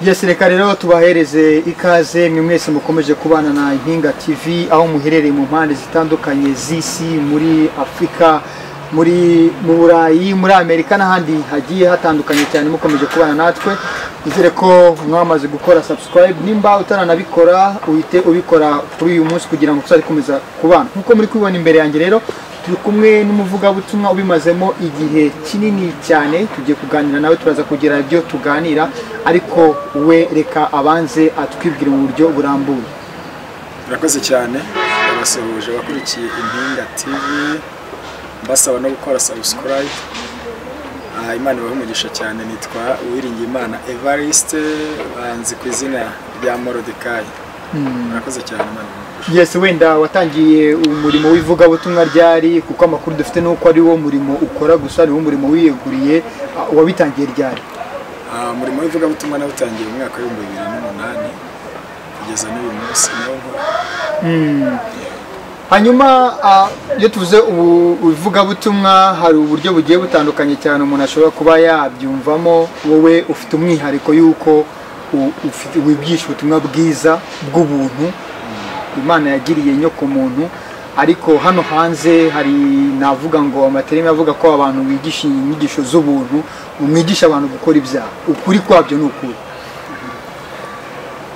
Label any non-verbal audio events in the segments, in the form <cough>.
Yes, reka rero tubahereze ikaze mwe mwese mukomeje kubana na Impinga TV aho muherereye mu mpande zitandukanye z'isi muri Afurika muri mu Burayi muri Amerika n'ahandi hagiye hatandukanye cyane mukomeje kubana natwe. Nizere ko mwamaze gukora subscribe nimba utaranabikora uhite ubikora kuri uyu munsi kugira ngo tuzakomeza kubana. Nkuko muri kubibona imbere yanjye rero turi kumwe n'umuvugabutumwa ubimazemo igihe kinini cyane tugiye kuganira nawe turaza kugira ibyo tuganira ariko we reka abanze atwibwire mu buryo burambuye. Murakoze cyane abasuhuje abakurikiye impinga tv mbasaba no gukora subscribe. Ah, imana ibahe umugisha cyane nitwa uwiringiyimana evariste banzi ku izina rya morodekayi. Murakoze cyane imana yes wenda watangiye umurimo w'ivugabutumwa ryari kuko amakuru dufite nuko ari wo murimo ukora gusa ni wo murimo wiyeguriye wabitangiye ryari? Ah, umurimo w'ivugabutumwa nawutangiye mu mwaka w'ibihumbi bibiri n'umunani kugeza n'uyu munsi niwo nkora hanyuma ah, iyo tuvuze ubu- ubuvugabutumwa hari uburyo bugiye butandukanye cyane umuntu ashobora kuba yabyumvamo wowe ufite umwihariko y'uko wigisha ubutumwa bwiza bw'ubuntu imana yagiriye nyoko muntu ariko hano hanze hari navuga ngo amatereme avuga ko abantu bigisha inyigisho z'ubuntu mwigisha abantu gukora ibyaha. Ukuri kwabyo ni ukuri.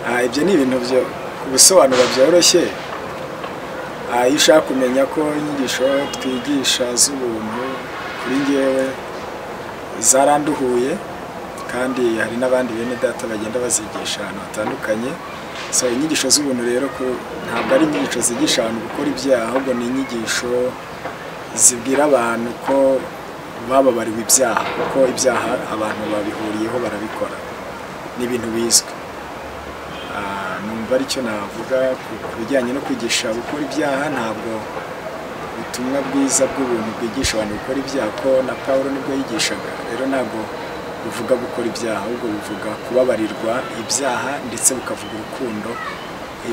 Ah, ibyo ni ibintu byo gusobanura byoroshye Ah, iyo ushaka kumenya ko inyigisho twigisha z'ubuntu kuri ngewe zaranduhuye kandi hari n'abandi bene data bagenda bazigisha ahantu hatandukanye so inyigisho z'ubuntu rero ntabwo ari inyigisho zigisha abantu gukora ibyaha ahubwo ni inyigisho zibwira abantu ko bababariwe ibyaha kuko ibyaha abantu babihuriyeho barabikora. Ni ibintu bizwi. Ah, numva ari cyo navuga ku bijyanye no kwigisha gukora ibyaha ntabwo ubutumwa bwiza bw'ubuntu bwigisha abantu gukora ibyaha ko na paul ni bwo yigishaga. Rero ntabwo buvuga gukora ibyaha ahubwo buvuga kubabarirwa ibyaha ndetse bukavuga urukundo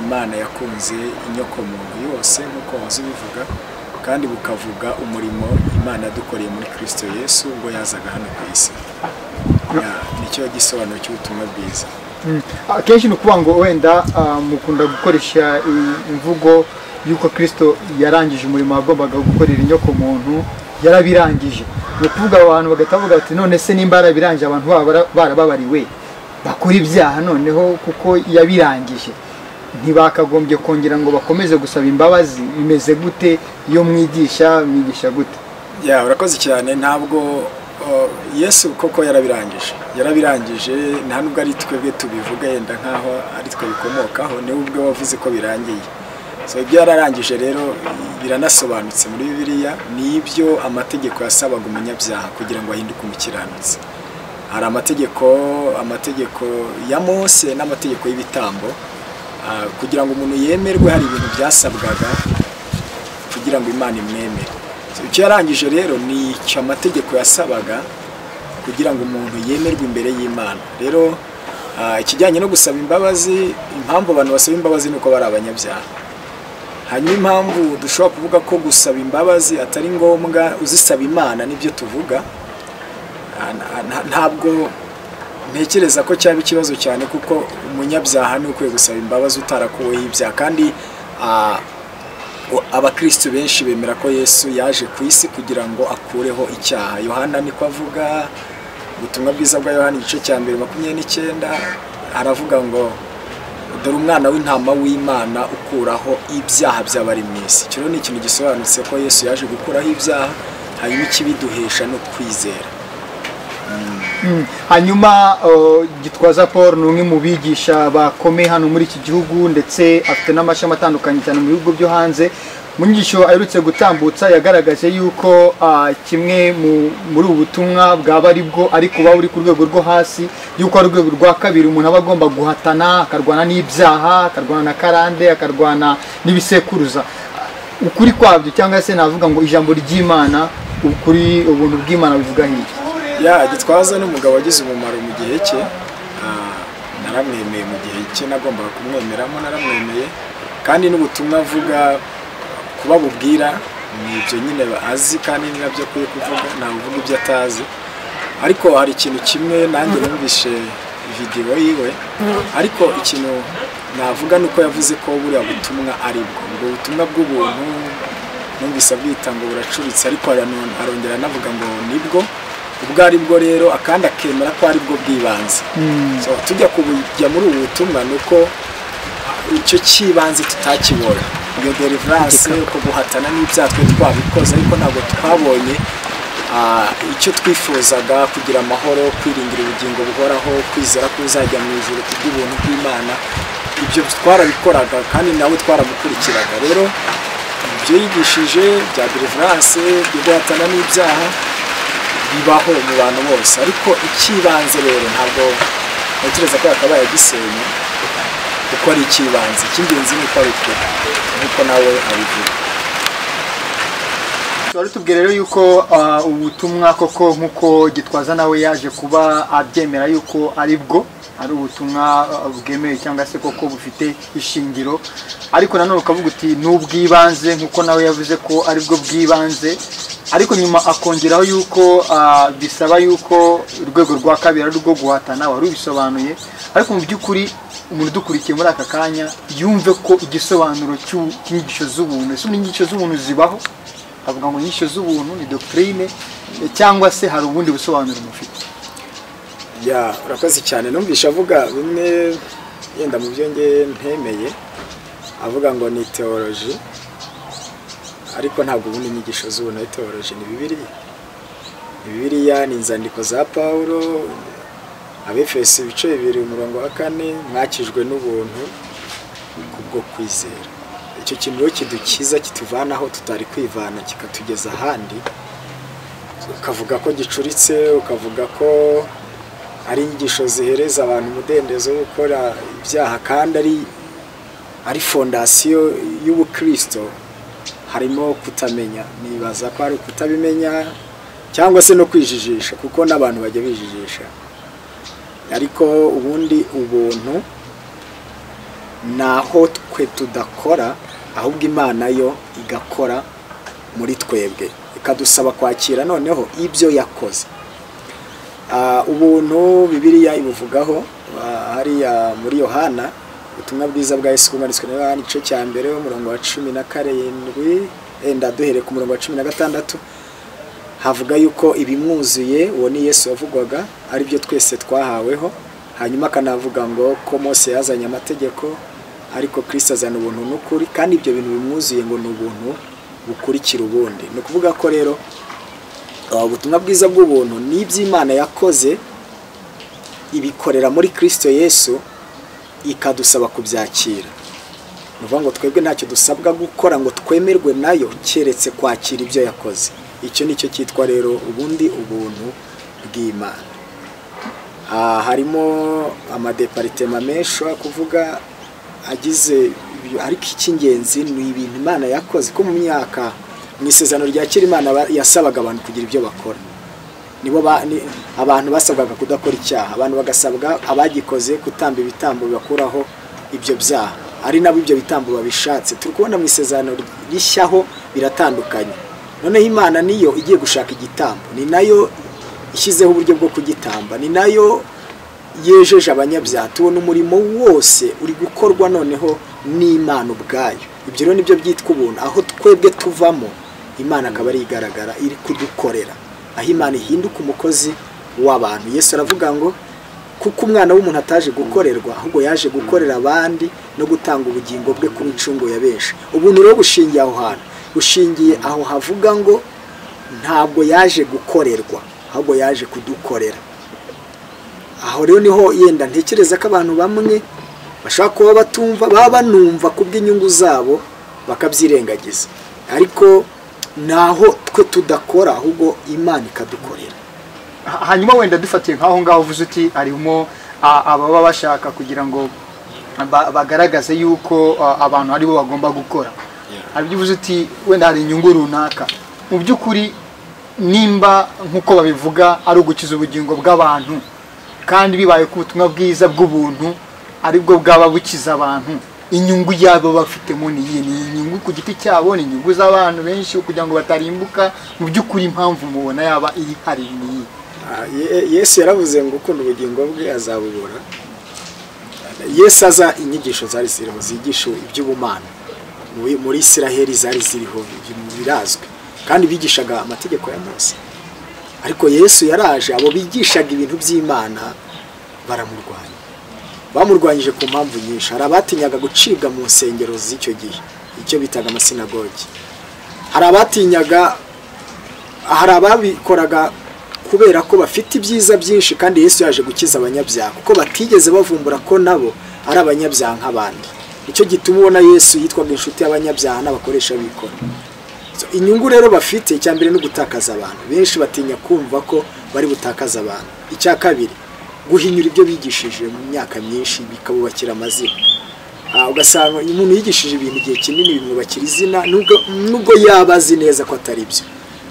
imana yakunze inyokomuntu yose nk'uko wahoze ubivuga kandi bukavuga umurimo imana yadukoreye muri kirisito yesu ubwo yazaga hano ku isi. Nicyo gisobanuro cy'ubutumwa bwiza. Mm. akenshi ni ukuvuga ngo wenda ah, mukunda gukoresha imvugo y'uko kirisito yarangije umurimo yagombaga gukorera inyoko muntu yarabirangije. Ni ukuvuga abantu bagahita bavuga bati none se nimba yarabirangije abantu baba bara- barababariwe? Bakora ibyaha noneho kuko yabirangije. Ntibakagombye kongera ngo bakomeze gusaba imbabazi bimeze gute? Iyo mwigisha mwigisha gute? Ya urakoze cyane. Ntabwo yesu koko yarabirangije. Yarabirangije nta nubwo ari twebwe tubivuga yenda nkaho ari twe bikomokaho ni we ubwe wavuze ko birangiye. So ibyo yararangije rero biranasobanutse muri bibiliya ni ibyo amategeko yasabaga umunyabyaha kugira ngo ahinduke umukiranutsi. Hari amategeko amategeko ya mose n'amategeko y'ibitambo Ah, kugira ngo umuntu yemerwe hari ibintu byasabwaga kugira ngo imana imwemere. Icyo yarangije rero ni icyo amategeko yasabaga kugira ngo umuntu yemerwe imbere y'imana. Rero ah, ikijyanye no gusaba imbabazi impamvu abantu basaba imbabazi ni uko bari abanyabyaha. Hanyuma impamvu dushobora kuvuga ko gusaba imbabazi atari ngombwa uzisaba imana ni byo tuvuga. Nta- nta- ntabwo ntekereza ko cyaba ikibazo cyane kuko umunyabyaha ni ukwiye gusaba imbabazi utarakuweho ibyaha kandi abakristo benshi bemera ko yesu yaje ku isi kugira ngo akureho icyaha. Yohana niko avuga ubutumwa bwiza bwa yohana igice cya mbere makumyabiri n'icyenda aravuga ngo dore umwana w'intama w'imana ukuraho ibyaha by'abari mu isi. Icyo ni ikintu gisobanutse ko yesu yaje gukuraho ibyaha hanyuma ikibiduhesha no kwizera. Mm. hanyuma gitwaza paul ni umwe mu bigisha bakomeye hano muri iki gihugu ndetse afite n'amashami atandukanye cyane mu bihugu byo hanze. Mu nyigisho aherutse gutambutsa yagaragaje yuko kimwe mu- muri ubu butumwa bwaba ari bwo ariko buba buri ku rwego rwo hasi yuko ari urwego rwa kabiri umuntu aba agomba guhatana akarwana n'ibyaha akarwana na karande akarwana n'ibisekuruza. Ukuri kwabyo cyangwa se navuga ngo ijambo ry'imana ukuri ubuntu bw'imana bivuga hirya ya gitwaza ni umugabo wagize umumaro mu gihe cye naramwemeye mu gihe cye nagombaga kumwemeramo naramwemeye. Kandi n'ubutumwa avuga kuba bubwira ni ibyo nyine azi kandi ni na byo akwiye kuvuga ntabwo uvuga ibyo atazi. Ariko hari ikintu kimwe nanjye numvishe videwo yiwe ariko ikintu navuga ni uko yavuze ko buriya butumwa ari bwo. Ubwo butumwa bw'ubuntu numvise abwita ngo buracuritse ariko arongera anavuga ngo ni bwo ubwo ari bwo rero akandi akemera ko ari bwo bw'ibanze. So tujya kubujya muri ubu butumwa ni uko icyo cy'ibanze tutakibona. Iyo deliverance uko guhatana n'ibyaha twe twabikoze ariko ntabwo twabonye ah, icyo twifuzaga kugira amahoro kwiringira ubugingo buhoraho kwizera ko uzajya mu ijuru kubw'ubuntu bw'imana. Ibyo twarabikoraga kandi nawe twaramukurikiraga. Rero ibyo yigishije bya deliverance byo guhatana n'ibyaha bibaho mu bantu bose. Ariko icy'ibanze rero ntabwo ntekereza ko yakabaye agisenye kuko ari icy'ibanze icy'ingenzi ni uko ari ukuri nk'uko nawe abivuga. Wari tubwira rero yuko ah, ubutumwa koko nk'uko gitwaza nawe yaje kuba abyemera yuko ari bwo ari ubutumwa ah, bwemewe cyangwa se koko bufite ishingiro. Ariko nanone ukavuga uti ni ubw'ibanze nk'uko nawe yavuze ko ari bwo bw'ibanze. Ariko nyuma akongeraho yuko ah, bisaba yuko urwego rwa kabiri ari rwo guhatana wari ubisobanuye. Ariko mu by'ukuri umuntu udukurikiye muri aka kanya yumve ko igisobanuro cy'inyigisho z'ubuntu ese inyigisho z'ubuntu zibaho? Avuga ngo inyigisho z'ubuntu ni doctrine eh, cyangwa se hari ubundi busobanuro mufite? Ya urakoze cyane. Numvishe avuga bimwe yenda mu byo nge ntemeye avuga ngo ni teoloji ariko ntabwo ubundi inyigisho z'ubuntu ari teoloji ni bibiliya. Ni bibiliya ni inzandiko za pawulo abefesi ibice bibiri umurongo wa kane mwakijwe n'ubuntu kubwo kwizera. Icyo kintu rero kidukiza kituvanaho tutari kwivana kikatugeza ahandi. Ukavuga ko gicuritse ukavuga ko ari inyigisho zihereza abantu umudendezo wo gukora ibyaha kandi ari ari fondasiyo y'ubukristo. Harimo kutamenya nibaza ko ari ukutabimenya cyangwa se no kwijijisha kuko n'abantu bajya bijijisha. Ariko ubundi ubuntu ni aho twe tudakora ahubwo imana yo igakora muri twebwe. Ikadusaba kwakira noneho ibyo yakoze. Ah, ubuntu bibiliya ibuvugaho ah, hariya muri yohana ubutumwa bwiza bwa yesu bwanditswe na yohana igice cya mbere umurongo wa cumi na karindwi enda duhereye ku murongo wa cumi na gatandatu havuga yuko ibimwuzuye uwo ni yesu wavugwaga ari byo twese twahaweho hanyuma akanavuga ngo ko mose yazanye amategeko ariko kirisita azana ubuntu n'ukuri kandi ibyo bintu bimwuzuye ngo ni ubuntu bukurikira ubundi. Ni ukuvuga ko rero ubutumwa bwiza bw'ubuntu ni iby'imana yakoze ibikorera muri kirisito yesu ikadusaba kubyakira. Ni ukuvuga ngo twebwe ntacyo dusabwa gukora ngo twemerwe na yo keretse kwakira ibyo yakoze. Icyo ni cyo cyitwa rero ubundi ubuntu bw'imana. Harimo amadeparitema menshi ushobora kuvuga agize ariko icy'ingenzi ni ibintu imana yakoze. Ko mu myaka mu isezerano rya kera imana ba- yasabaga abantu kugira ibyo bakora. Nibo ba- ni- abantu basabwaga kudakora icyaha. Abantu bagasabwa abagikoze gutamba ibitambo bibakuraho ibyo byaha. Ari nabo ibyo bitambo babishatse. Turi kubona mu isezerano rishyaho biratandukanye. Noneho imana niyo igiye gushaka igitambo. Ni na yo ishyizeho uburyo bwo kugitamba. Ni na yo yejeje abanyabyaha tubona umurimo wose uri gukorwa noneho n'imana ubwayo. Ibyo rero ni byo byitwa ubuntu. Aho twebwe tuvamo imana akaba ari igaragara iri kudukorera. Aho imana ihinduka umukozi w'abantu. Yesu aravuga ngo kuko umwana w'umuntu ataje gukorerwa ahubwo yaje gukorera abandi no gutanga ubugingo bwe ku ncungu ya benshi ubuntu rero bushingiye aho hantu. Bushingiye aho havuga ngo ntabwo yaje gukorerwa ahubwo yaje kudukorera. Aho rero ni ho yenda. Ntekereza ko abantu bamwe bashobora kuba batumva baba banumva ku bw'inyungu zabo bakabyirengagiza. Ariko naho twe tudakora ahubwo imana ikadukorera. Ha- hanyuma wenda dufatiye nk'aho ngaho uvuze uti harimo ababa bashaka kugira ngo ba- bagaragaze yuko abantu ari bo bagomba gukora. Hari ibyo uvuze uti wenda hari inyungu runaka. Mu by'ukuri nimba nk'uko babivuga ari ugukiza ubugingo bw'abantu kandi bibaye ko ubutumwa bwiza bw'ubuntu ari bwo bwaba bukiza abantu. Inyungu yabo bafitemo ni iyi ni inyungu ku giti cyabo ni inyungu z'abantu benshi kugira ngo batarimbuka mu by'ukuri impamvu mubona yaba iri hari ni iyi. Ye- yesu yaravuze ngo ukunda ubugingo bwe azabubura yesu aza inyigisho zari ziriho zigisha iby'ubumana. Muri isiraheli zari ziriho birazwi. Kandi bigishaga amategeko ya mose. Ariko yesu yaraje abo bigishaga ibintu by'imana baramurwanya. Bamurwanyije ku mpamvu nyinshi. Hari abatinyaga gucibwa mu nsengero z'icyo gihe icyo bitaga amasinagogi. Hari abatinyaga hari ababikoraga kubera ko bafite ibyiza byinshi kandi yesu yaje gukiza abanyabyaha kuko batigeze bavumbura ko nabo ari abanyabyaha nk'abandi. Nicyo gituma ubona yesu yitwaga inshuti y'abanyabyaha n'abakoresha bikora. Inyungu rero bafite icya mbere ni ugutakaza abantu. Benshi batinya kumva ko bari butakaza abantu. Icya kabiri guhinyura ibyo bigishije mu myaka myinshi bikabubakira amazina. Ah, ugasanga umuntu yigishije ibintu igihe kinini bimwubakira izina nubwo yaba azi neza ko atari byo.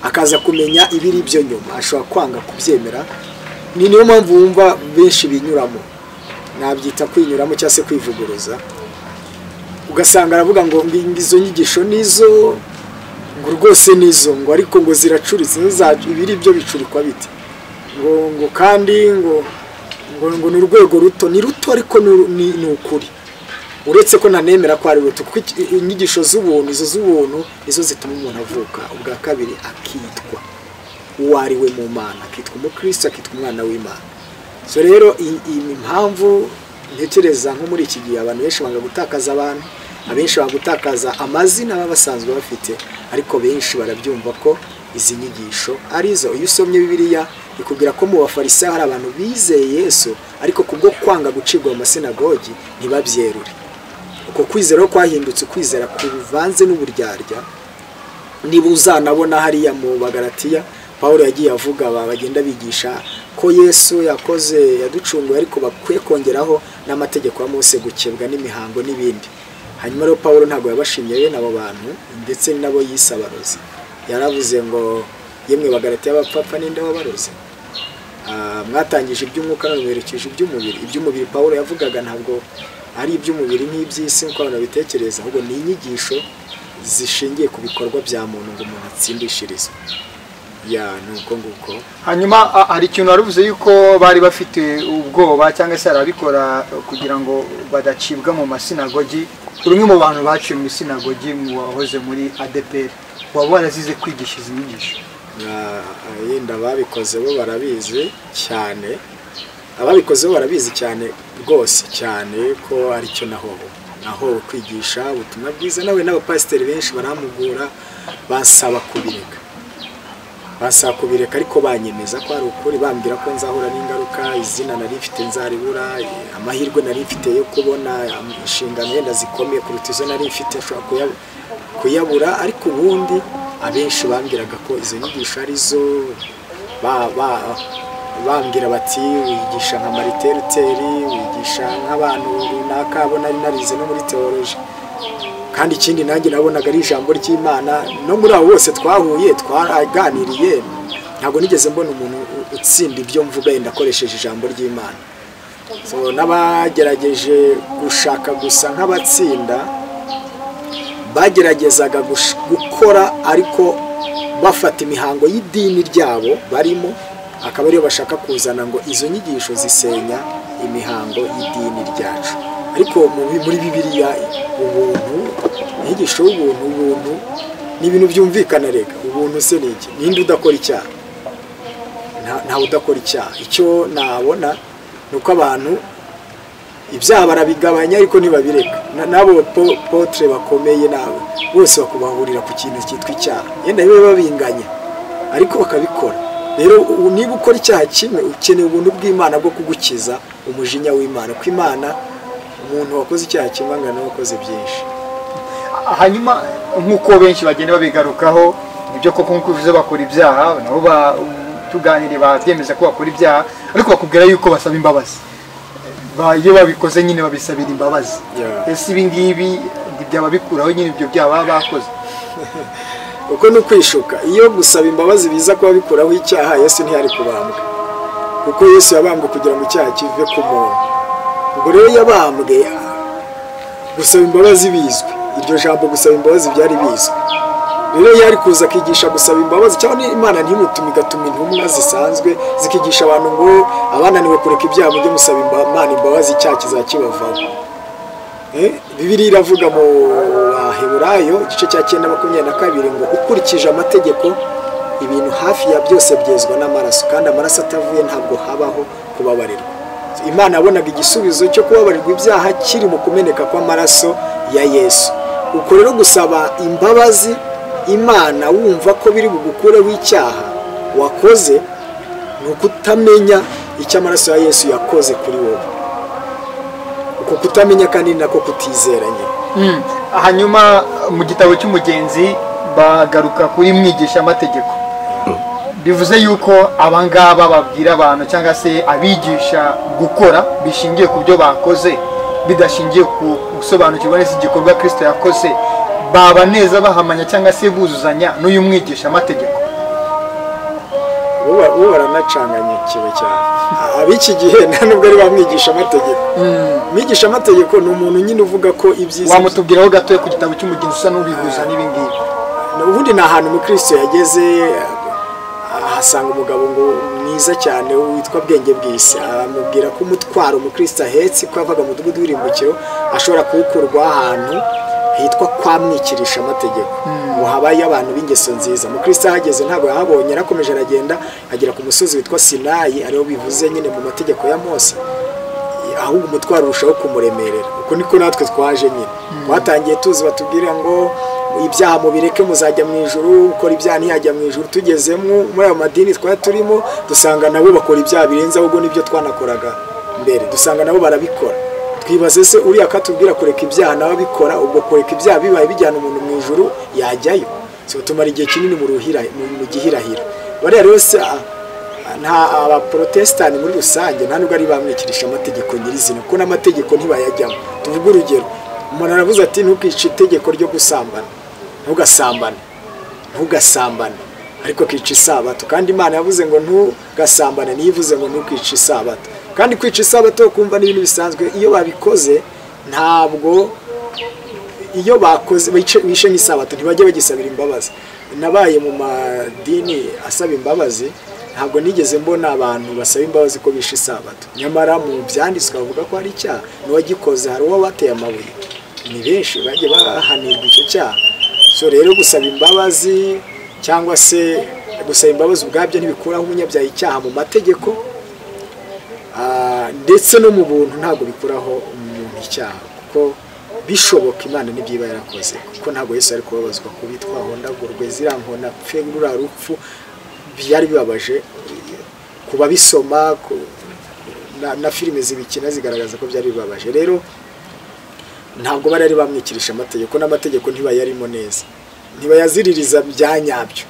Akaza kumenya ibiri byo nyuma ashobora kwanga kubyemera. Ni niyo mpamvu wumva benshi binyuramo. Nabyita kwinyuramo cyangwa se kwivuguruza. Ugasanga aravuga ngo izo nyigisho nizo ngo rwose nizo ngo ariko ngo ziracuritse ibiri byo bicurikwa bite? Ngo ngo kandi ngo ngo ni urwego ruto ni ruto ariko ni- ukuri. Uretse ko ntanemera ko ari ruto kuko inyigisho z'ubuntu izo z'ubuntu nizo zituma umuntu avuka ubwa kabiri akitwa. Uwo ari we mu mana akitwa umukristo akitwa umwana w'imana. So rero iyi iyi mpamvu ntekereza nko muri iki gihe abantu benshi banga gutakaza abantu abenshi banga gutakaza amazina baba basanzwe bafite ariko benshi barabyumva ko izi nyigisho ari zo iyo usomye bibiliya ikubwira ko mu bafarisayo hari abantu bizeye yesu ariko kubwo kwanga gucibwa mu masinagogi ntibabyerure. Uko kwizera ko kwahindutse ukwizera kuvanze n'uburyarya niba uzanabona hariya mu bagaratiya paul yagiye avuga bagenda bigisha ko yesu yakoze yaducunguye ariko bakwiye kongeraho n'amategeko ya mose gukebwa n'imihango n'ibindi. Hanyuma rero paul ntabwo yabashimye bene abo bantu ndetse nabo yise abarozi. Yaravuze ngo yemwe bagaratiya abapfapfa ninde wabarozi Ah, mwatangije iby'umwuka none mwerekeje iby'umubiri. Iby'umubiri paul yavugaga ntabwo ari iby'umubiri nk'iby'isi nk'uko abantu babitekereza ahubwo ni inyigisho zishingiye ku bikorwa bya muntu ngo umuntu atsindishirizwe. Ya ni uko nguko. Hanyuma hari ikintu wari uvuze yuko bari bafite ubwoba cyangwa se hari ababikora kugira ngo badacibwa mu masinagogi umwe mu bantu baciye mu isinagogi mu wahoze muri adeperi waba warazize kwigisha izi nyigisho? Yenda ababikoze bo barabizi cyane. Ababikoze bo barabizi cyane rwose cyane ko ari cyo nahowe nahowe kwigisha ubutumwa bwiza nawe n'abapasiteri benshi baramugura bansaba kubireka. Basaba kubireka ariko banyemeza ko ari ukuri bambwira ko nzahura n'ingaruka izina nari mfite nzaribura amahirwe nari mfite yo kubona inshingano yenda zikomeye kuruta izo nari mfite nshobora kuya- kuyabura. Ariko ubundi abenshi bambwiraga ko izo nyigisho ari zo ba- ba- bambwira bati wigisha nka mariteruteri wigisha nk'abantu runaka abo nari narize no muri teoloji kandi ikindi nanjye nabonaga ari ijambo ry'imana no muri abo bose twahuye twaraganiriye ntabwo nigeze mbona umuntu utsinda ibyo mvuga yenda akoresheje ijambo ry'imana. N'abagerageje gushaka gusa nk'abatsinda bageragezaga gukora ariko bafata imihango y'idini ryabo barimo akaba ariyo bashaka kuzana ngo izo nyigisho zisenya imihango y'idini ryacu. Ariko mu- muri bibiliya ubuntu inyigisho y'ubuntu ubuntu ni ibintu byumvikana reka. Ubuntu se ni iki? Ninde udakora icyaha? Nta- ntawe udakora icyaha. Icyo nabona ni uko abantu ibyaha barabigabanya ariko ntibabireka. Na- n'abo po- potre bakomeye nabo bose bakubahurira ku kintu cyitwa icyaha. Yenda bibe babinganya ariko bakabikora. Rero niba ukora icyaha kimwe ukeneye ubuntu bw'imana bwo kugukiza umujinya w'imana. Ko imana umuntu wakoze icyaha kimwe angana n'uwakoze byinshi. Hanyuma nk'uko benshi bagenda babigarukaho ibyo koko nk'uko bivuze bakora ibyaha nabo tuganiriye babyemeza ko bakora ibyaha ariko bakubwira yuko basaba imbabazi. Ba- iyo babikoze nyine babisabira imbabazi. Ese ibi ngibi byaba bikuraho nyine ibyo byaha baba bakoze? <laughs> Uko ni ukwishuka. Iyo gusaba imbabazi biza kuba bikuraho icyaha yesu ntiyari kubambwa. Kuko yesu yabambwe kugira ngo icyaha kive ku muntu. Ubwo rero yabambwe gusaba imbabazi bizwi. Iryo jambo gusaba imbabazi byari bizwi. Rero iyo ari kuza akigisha gusaba imbabazi cyangwa imana ntimutume igatuma intumwa zisanzwe zikigisha abantu ngo abananiwe kureka ibyaha mujye musaba imana imbabazi icyaha kizakibavaho bibiri iravuga mu baheburayo igice cya cyenda makumyabiri na kabiri ngo ukurikije amategeko ibintu hafi ya byose byezwa n'amaraso kandi amaraso atavuye ntabwo habaho kubabarirwa. Imana yabonaga igisubizo cyo kubabarirwa ibyaha kiri mu kumeneka kw'amaraso ya yesu. Uko rero gusaba imbabazi imana wumva ko biri bugukureho icyaha wakoze ni ukutamenya icyo amaraso ya yesu yakoze kuri wowe. Uko kutamenya kandi nako kutizeranye. Hanyuma mu gitabo cy'umugenzi bagaruka kuri mwigisha amategeko bivuze yuko abangaba babwira abantu cyangwa se abigisha gukora bishingiye ku byo bakoze bidashingiye ku gusobanukirwa neza igikorwa kirisito yakoze baba neza bahamanya cyangwa se buzuzanya n'uyu mwigisha amategeko bo baranacanganyikiwe cyane ab'iki gihe nta nubwo ari bamwigisha amategeko mwigisha amategeko ni umuntu nyine uvuga ko ibyiza wamutubwiraho gatoya ku gitabo cy'umugenzi usa n'ubihuza n'ibingibi. Ubundi ni ahantu umukristo yageze ahasanga umugabo ngo mwiza cyane witwa bwenge bw'isi amubwira ko umutwaro umukristo ahetse ko yavaga mu mudugudu w'irimbukiro ashobora kuwukurwa ahantu hitwa kwamwikirisha amategeko. Ngo habaye abantu b'ingeso nziza. Umukristo ahageze ntabwo yahabonye yarakomeje aragenda agera ku musozi witwa sinayi ari wo bivuze nyine mu mategeko ya mose. Ahubwo umutwaro urushaho kumuremerera. Uko niko natwe twaje nyine. Twatangiye tuzi batubwira ngo ibyaha mubireke muzajya mu ijuru ukora ibyaha ntiyajya mu ijuru. Tugezemo muri ayo madini twari turimo dusanga nabo bakora ibyaha birenze ahubwo n'ibyo twanakoraga mbere. Dusanga nabo barabikora. Twibaze se uriya akatubwira kureka ibyaha nawe abikora ubwo kureka ibyaha bibaye bijyana umuntu mu ijuru yajyayo. So tumara igihe kinini mu gihirahiro bariya rero se nta abaporotesitanti muri rusange nta nubwo ari bamwikirisha amategeko nyirizina kuko n'amategeko ntibayajyamo. Tuvuge urugero umuntu aravuze ati ntukice itegeko ryo gusambana. Ntugasambane. Ntugasambane. Ariko akica isabato. Kandi imana yavuze ngo ntugasambane. Niyo ivuze ngo ntukice isabato. Kandi kwica isabato kumva n'ibintu bisanzwe iyo babikoze ntabwo iyo bakoze bishe nk'isabato ntibajya bagisabira imbabazi. Nabaye mu madini asaba imbabazi ntabwo nigeze mbona abantu basaba imbabazi ko bishe isabato nyamara mu byanditswe bavuga ko hari icyaha n'uwagikoze hari uwo bateye amabuye. Ni benshi bagiye bahanirwa icyo cyaha. So rero gusaba imbabazi cyangwa se gusaba imbabazi ubwabyo ntibikuraho umunyabyaha icyaha mu mategeko ndetse no mu buntu ntabwo bikuraho umuntu icyaha kuko bishoboka imana n'ibyo iba yarakoze. Kuko ntabwo Yesu ari kubabazwa ku bitwa hondagurwe ziriya nkona pfe rupfu byari bibabaje ku babisoma na filime zibikina zigaragaza ko byari bibabaje. Rero ntabwo bari ari bamwikirisha amategeko n'amategeko ntibayarimo neza. Ntibayaziririza bya nyabyo.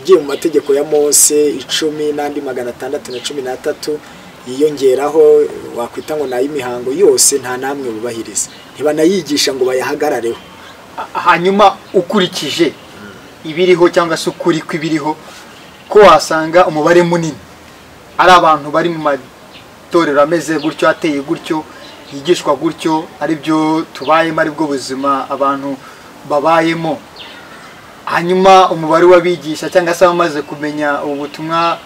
Ugiye mu mategeko ya mose icumi n'andi magana atandatu na cumi n'atatu yiyongeraho wakwita ngo ni ay'imihango yose nta namwe bubahiriza. Ntibanayigisha ngo bayahagarareho. Hanyuma ukurikije ibiriho cyangwa se ukuri kw'ibiriho ko wasanga umubare munini. Ari abantu bari mu matorero ameze gutyo ateye gutyo yigishwa gutyo ari byo tubayemo ari bwo buzima abantu babayemo. Hanyuma umubare w'abigisha cyangwa se abamaze kumenya ubutumwa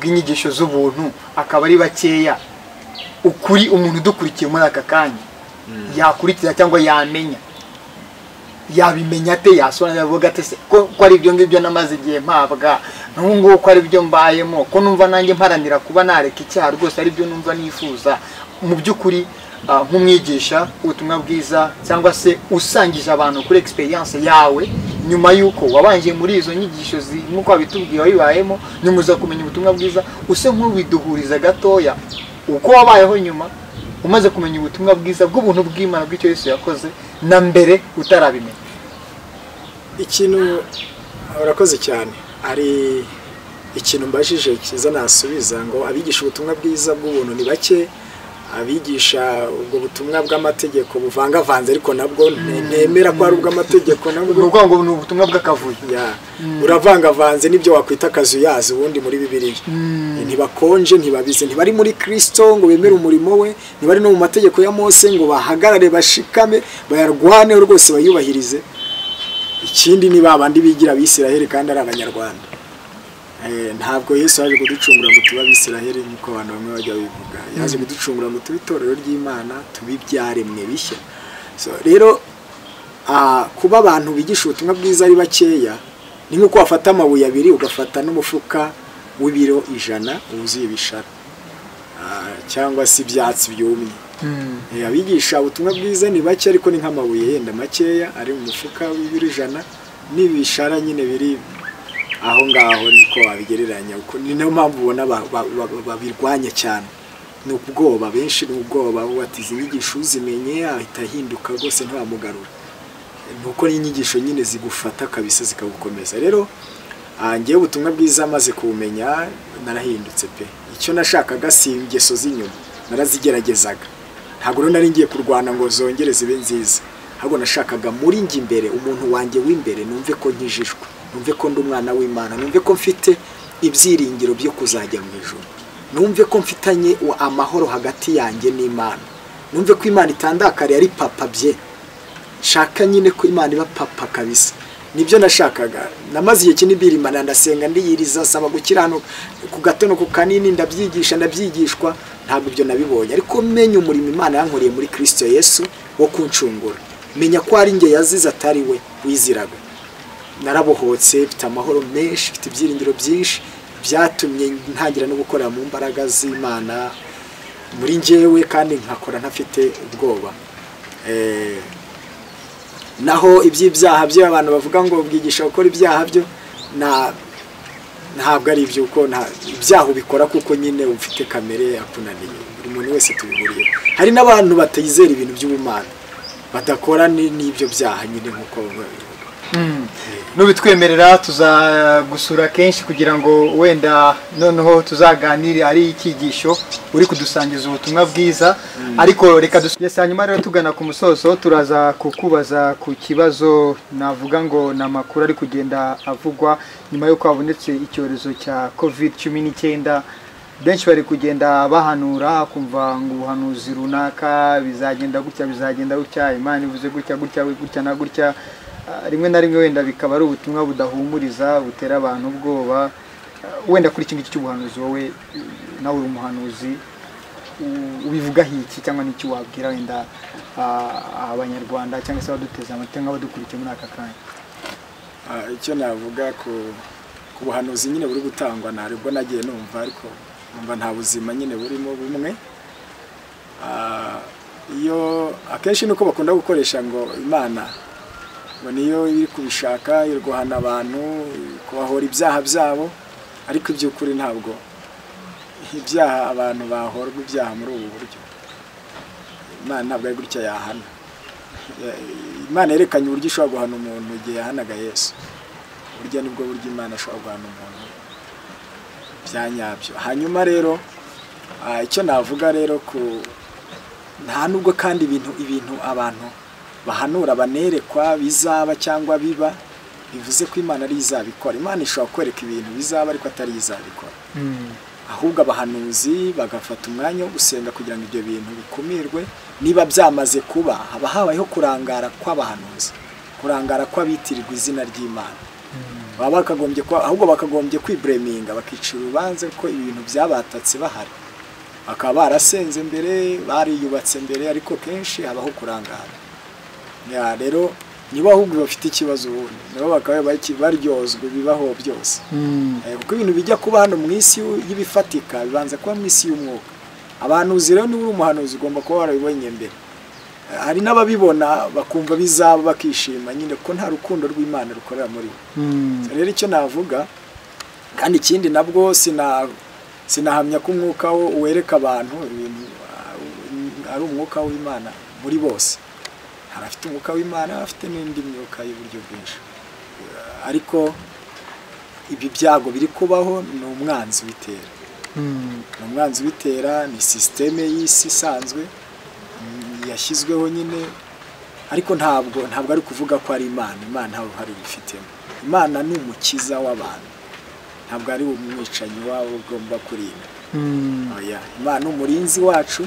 bw'inyigisho z'ubuntu akaba ari bakeya. Ukuri umuntu udukurikiye muri aka kanya. Yakurikira cyangwa yamenya. Yabimenya ate yasobanura avuga ati ko ari ibyo ngibyo namaze igihe mpabwa? N'ubu ngubu ko ari byo mbayemo ko numva nanjye mparanira kuba nareka icyaha rwose ari byo numva nifuza. Mu by'ukuri nk'umwigisha ubutumwa bwiza cyangwa se usangije abantu kuri egisperiyanse yawe nyuma y'uko wabanje muri izo nyigisho nk'uko wabitubwiye wabibayemo nyuma uza kumenya ubutumwa bwiza use nk'ubiduhuriza gatoya uko wabayeho nyuma umaze kumenya ubutumwa bwiza bw'ubuntu bw'imana bw'icyo Yesu yakoze na mbere utarabimenya. Ikintu urakoze cyane. Hari ikintu mbajije cyiza nasubiza ngo abigisha ubutumwa bwiza bw'ubuntu ni bake abigisha ubwo butumwa bw'amategeko buvangavanze ariko nabwo ntemera ko ari ubw'amategeko nabwo. Ni ukuvuga ngo ni ubutumwa bw'akavuyo. Buravangavanze n'ibyo wakwita akazuyazi ubundi muri bibiliya. Ntibakonje ntibabizi ntibari muri kirisito ngo bemere umurimo we ntibari no mu mategeko ya mose ngo bahagarare bashikame bayarwaneho rwose bayubahirize. Ikindi ni ba bandi bigira abisiraheli kandi ari abanyarwanda. Ntabwo yesu yaje kuducungura ngo tube abisiraheli nk'uko abantu bamwe bajya bivuga. Yaje kuducungura ngo tube itorero ry'imana tube ibyaremwe bishya. Rero ah, kuba abantu bigisha ubutumwa bwiza ari bakeya ni nk'uko wafata amabuye abiri ugafata n'umufuka w'ibiro ijana wuzuye ibishara. Ah, cyangwa se ibyatsi byumye. Eh, abigisha ubutumwa bwiza ni bake ariko ni nk'amabuye yenda makeya ari mu mufuka w'ibiro ijana n'ibishara nyine biri aho ngaho niko wabigereranya uko ni na yo mpamvu ubona ba- ba- ba- babirwanya cyane. Ni ubwoba benshi ni ubwoba. Bo bati izi nyigisho uzimenye ahita ahinduka rwose ntiwamugarura ni uko n'inyigisho nyine zigufata kabisa zikagukomeza. Rero ah, ngewe ubutumwa bwiza maze kuwumenya narahindutse pe. Icyo nashakaga si ingeso z'inyuma narazigeragezaga ntabwo rero nari ngiye kurwana ngo zongere zibe nziza. Ahubwo nashakaga muri njye imbere umuntu wanjye w'imbere numve ko nkijijwe. Numve ko ndi umwana w'imana numve ko mfite ibyiringiro byo kuzajya mu ijoro numve ko mfitanye amahoro hagati yanjye n'imana. Numve ko imana itandakariye ari papa bye. Shaka nyine ko imana iba papa kabisa. Nibyo nashakaga. Namaze igihe kinini mbirimana ndasenga ndiyiriza saba gukiranuka. Ku gato no ku kanini ndabyigisha ndabyigishwa. Ntabwo ibyo nabibonye. Ariko menya umurimo imana yankoreye muri kirisito yesu wo kuncungura menya ko ari njye yazize atari we wiziraga. Narabohotse mfite amahoro menshi mfite ibyiringiro byinshi byatumye ntangira no gukorera mu mbaraga z'imana muri njyewe kandi nkakora ntafite ubwoba. Eh, naho iby'ibyaha byo abantu bavuga ngo bwigisha gukora ibyaha byo na ntabwo ari ibyo uko nta ibyaha ubikora kuko nyine ufite kamere yakunaniye. Buri muntu wese tubihuriye. Hari n'abantu batizera ibintu by'ubumana. Badakora ni- n'ibyo byaha nyine nk'uko babivuga nubitwemerera tuzagusura kenshi kugira ngo wenda noneho tuzaganire ari icyigisho uri kudusangiza ubutumwa bwiza. Ariko reka dusugese hanyuma rero tugana ku musozo turaza kukubaza ku kibazo navuga ngo ni amakuru ari kugenda avugwa nyuma y'uko habonetse icyorezo cya covid cumi n'icyenda benshi bari kugenda bahanura kumva ngo ubuhanuzi runaka bizagenda gutya bizagenda gutya imana ivuze gutya gutya gutya na gutya. Rimwe na rimwe wenda bikaba ari ubutumwa budahumuriza butera abantu ubwoba. Ah, wenda kuri iki ngiki cy'ubuhanuzi wowe nawe umuhanuzi ubivugaho iki cyangwa n'iki wabwira wenda ah, abanyarwanda cyangwa se abaduteze amatwi nk'abadukurikiye muri aka kanya? Ah, icyo navuga ku buhanuzi nyine buri gutangwa ntabwo nagiye numva ariko numva nta buzima nyine burimo bumwe. Ah, iyo akenshi nuko bakunda gukoresha ngo imana ngo niyo iri kubishaka iri guhana abantu kubahora ibyaha byabo ariko iby'ukuri ntabwo. Ibyaha abantu bahorwa ibyaha muri ubu buryo. Imana ntabwo ari gutya yahana. Imana yerekanye uburyo ishobora guhana umuntu igihe yahanaga yesu. Burya ni bwo buryo imana ishobora guhana umuntu bya nyabyo. Hanyuma rero icyo navuga rero ku nta nubwo kandi ibintu ibintu abantu bahanura banerekwa bizaba cyangwa biba bivuze ko imana ari izabikora. Imana ishobora kwereka ibintu bizaba ariko atari izabikora. Ahubwo abahanuzi bagafata umwanya wo gusenga kugira ngo ibyo bintu bikumirwe. Niba byamaze kuba haba habayeho kurangara kw'abahanuzi kurangara kw'abitirirwa izina ry'imana. Baba bakagombye ahubwo bakagombye kwibureminga bakicira urubanza ko ibintu byabatatse bahari. Bakaba barasenze mbere bariyubatse mbere ariko kenshi habaho kurangara. Rero nibo ahubwo bafite ikibazo ubundi nibo bakaba baryozwa ibibaho byose. Eh, kuko ibintu bijya kuba hano mu isi y'ibifatika bibanza kuba mu isi y'umwuka. Abahanuzi rero niba uri umuhanuzi ugomba kuba warabibonye mbere. Eh, hari n'ababibona bakumva bizaba bakishima nyine ko nta rukundo rw'imana rukorera muri bo. Rero icyo navuga kandi ikindi nabwo sina sinahamya ko umwuka wo wereka abantu ah, ari umwuka w'imana muri bose. Hari afite umwuka w'imana afite n'indi myuka y'uburyo bwinshi. Ariko ibi byago biri kubaho ni umwanzi ubitera ni umwanzi ubitera ni sisiteme y'isi isanzwe yashyizweho nyine. Ariko ntabwo ntabwo ari ukuvuga ko ari imana. Imana nta ruhare ibifitemo imana ni umukiza w'abantu. Ntabwo ari umwicanyi wabo ugomba kurinda. Oya imana ni umurinzi wacu.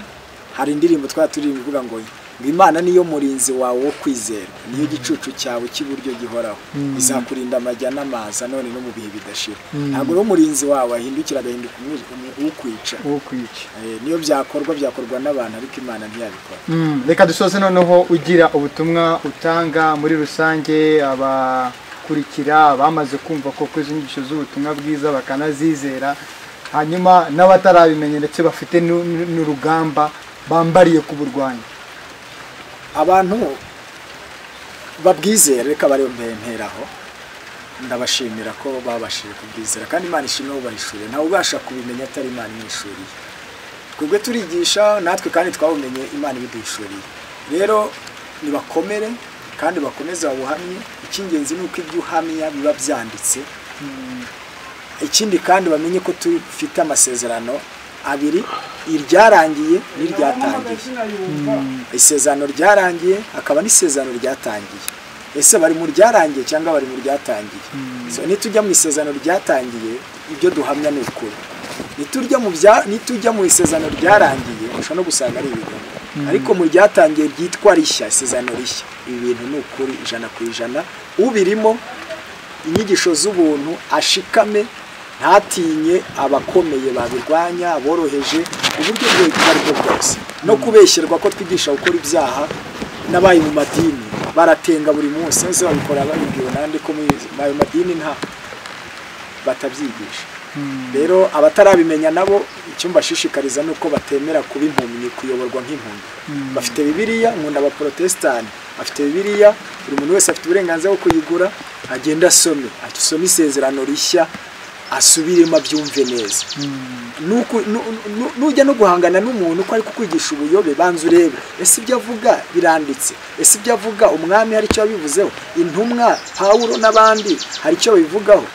Hari indirimbo twaba turirimba ivuga ngo ngo imana niyo murinzi wawe wo kwizera. Niyo gicucu cyawe cy'iburyo gihoraho. Izakurinda amajya n'amaza none no mu bihe bidashira. Ntabwo rero umurinzi wawe ahindukira agahinduka ukwica Eh, niyo byakorwa byakorwa n'abantu ariko imana ntiyabikora. Mm, reka dusoze noneho ugira ubutumwa utanga muri rusange abakurikira abamaze kumva koko izo nyigisho z'ubutumwa bwiza bakanazizera hanyuma n'abatarabimenya ndetse bafite n'u- n'u- n'urugamba bambariye kuburwanya abantu babwizera reka bari mperaho ndabashimira ko babashije kubwizera kandi imana ishimwe ubahishuriye ntawe ubasha kubimenya atari imana imwishuriye. Twebwe turigisha natwe kandi twabumenye imana ibiduhishuriye rero nibakomere kandi bakomeze babuhamye icy'ingenzi ni uko ibyo uhamya biba byanditse. Ikindi kandi bamenye ko dufite amasezerano abiri iryarangiye n'iryatangiye. Isezerano ryarangiye hakaba n'isezerano ryatangiye. Ese bari mu ryarangiye cyangwa bari mu ryatangiye? So, nitujya mu isezerano ryatangiye ibyo duhamya ni ukuri. Nitujya mu isezerano ryarangiye ushobora no gusanga ari ibinyoma ariko mu ryatangiye ryitwa rishya isezerano rishya. Ibi bintu ni ukuri ijana ku ijana. Ubirimo inyigisho z'ubuntu ashikame ntatinye abakomeye babirwanya aboroheje uburyo bwo ari bwo bwose no kubeshyerwa ko twigisha gukora ibyaha n'abaye mu madini baratenga buri munsi. Bose babikora babibwiwe nande ko ayo madini nta batabyigisha. Rero abatarabimenya nabo icyo mbashishikariza ni uko batemera kuba impumyi kuyoborwa nk'impumyi. Bafite bibiliya nkunda abaporotesitanti afite bibiliya buri muntu wese afite uburenganzira bwo kuyigura agenda asome. Asome isezerano rishya asubiremo abyumve neza. Nu- nujya no guhangana n'umuntu ko ari kukwigisha ubuyobe banza urebe ese ibyo avuga biranditse? Ese ibyo avuga umwami hari icyo yabivuzeho intumwa pawulo n'abandi hari icyo babivugaho?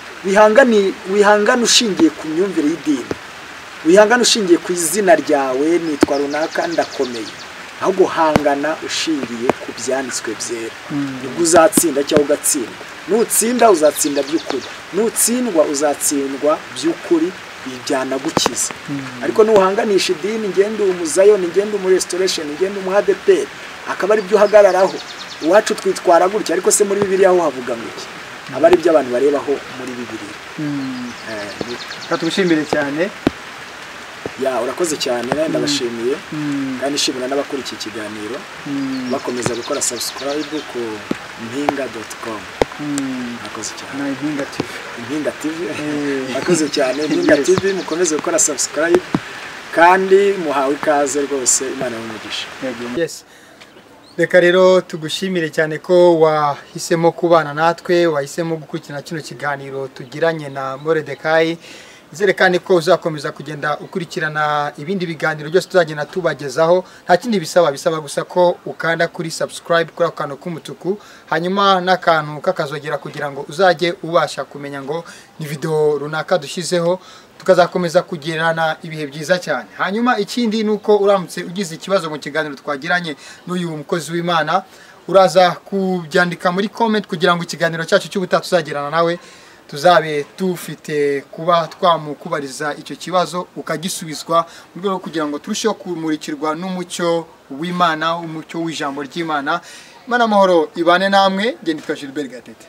Wihangane ushingiye ku myumvire y'idini. Wihangane ushingiye ku izina ryawe nitwa runaka ndakomeye. Aho guhangana ushingiye ku byanditswe byera. Nibwo uzatsinda cyangwa ugatsindwa. Nutsinda uzatsinda by'ukuri. Nutsindwa uzatsindwa by'ukuri ibi byanagukiza ariko nuhanganisha idini ngende umuzayoni ngende umurestoration ngende umuhadeperi akaba ari byo uhagararaho. Iwacu twitwara gutya ariko se muri bibiliya ho havuga ngo iki? Aba ari byo abantu barebaho muri bibiliya. Eh, ni- reka tugushimire cyane. Ya urakoze cyane ndabashimiye. Kandi nshimira n'abakora iki kiganiro. Bakomeza gukora subscribe ku mpinga.com murakoze cyane. Impinga tv impinga tv Eh. <laughs> murakoze cyane. <laughs> Impinga tv mukomeze gukora subscribe kandi muhawe ikaze rwose imana y'umugisha yes. Reka rero tugushimire cyane ko wahisemo kubana natwe wahisemo gukurikirana kino kiganiro tugiranye na moredekayi izere kandi ko uzakomeza kugenda ukurikirana ibindi biganiro byose tuzagenda tubagezaho nta kindi bisaba bisaba gusa ko ukanda kuri subscribe kuri ako kantu k'umutuku hanyuma n'akantu kakazogera kugira ngo uzajye ubasha kumenya ngo ni video runaka dushyizeho tukazakomeza kugirana ibihe byiza cyane. Hanyuma ikindi ni uko uramutse ugize ikibazo mu kiganiro twagiranye n'uyu mukozi w'imana uraza kubyandika muri comment kugira ngo ikiganiro cyacu cy'ubutaha tuzagirana nawe. Tuzabe dufite kuba twamukubariza icyo kibazo ukagisubizwa mu rwego rwo kugira ngo turusheho kumurikirwa n'umucyo w'imana umucyo w'ijambo ry'imana. Imana amahoro ibane namwe genda Gilbert gatete.